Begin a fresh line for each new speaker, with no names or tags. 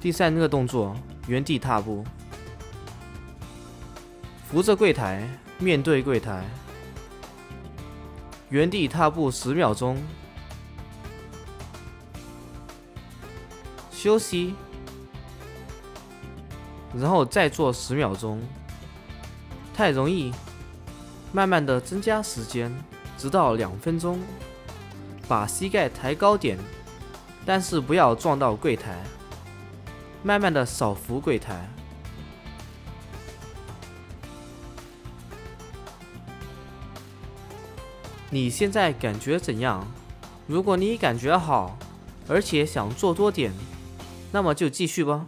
第三个动作，原地踏步，扶着柜台，面对柜台，原地踏步十秒钟，休息，然后再做十秒钟。太容易，慢慢的增加时间，直到两分钟。把膝盖抬高点，但是不要撞到柜台。慢慢的扫扶柜台。你现在感觉怎样？如果你感觉好，而且想做多点，那么就继续吧。